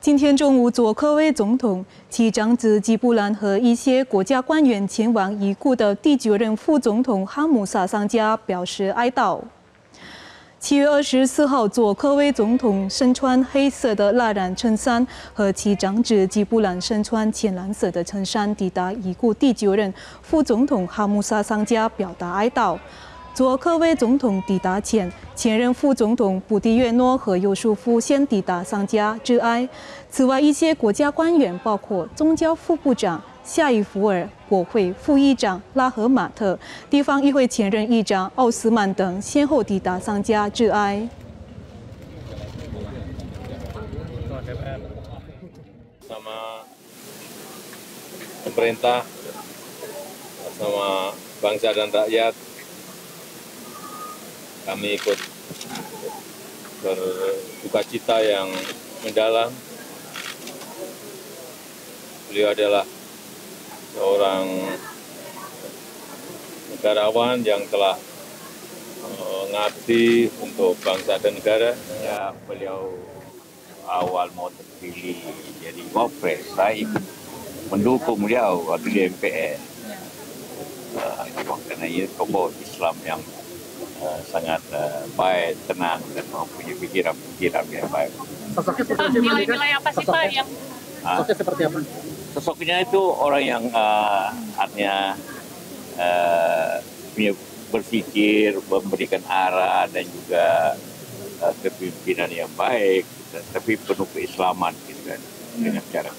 今天中午，佐科威总统其长子吉布兰和一些国家官员前往已故的第九任副总统哈姆萨桑家表示哀悼。七月二十四号，佐科威总统身穿黑色的蜡染衬衫，和其长子吉布兰身穿浅蓝色的衬衫，抵达已故第九任副总统哈姆萨桑家表达哀悼。佐科威总统抵达前，前任副总统布迪约诺和尤舒夫先抵达桑家致哀。此外，一些国家官员，包括宗教副部长夏伊福尔、国会副议长拉赫马特、地方议会前任议长奥斯曼等，先后抵达桑家致哀。sama pemerintah, sama bangsa dan rakyat, kami ikut berduka cita yang mendalam. Beliau adalah seorang negarawan yang telah mengabdi untuk bangsa dan negara. Ya, beliau awal mau terpilih jadi wapres, saya mendukung beliau waktu di MPR. Uh, kerana ia tokoh Islam yang uh, sangat uh, baik, tenang dan mempunyai pikiran-pikiran yang baik. Sosoknya seperti apa? Nilai-nilai apa sih Pak yang Sosoknya seperti apa? Sosoknya itu orang yang uh, artinya uh, punya berpikir, memberikan arah dan juga uh, kepemimpinan yang baik, tapi penuh keislaman gitu kan dengan cara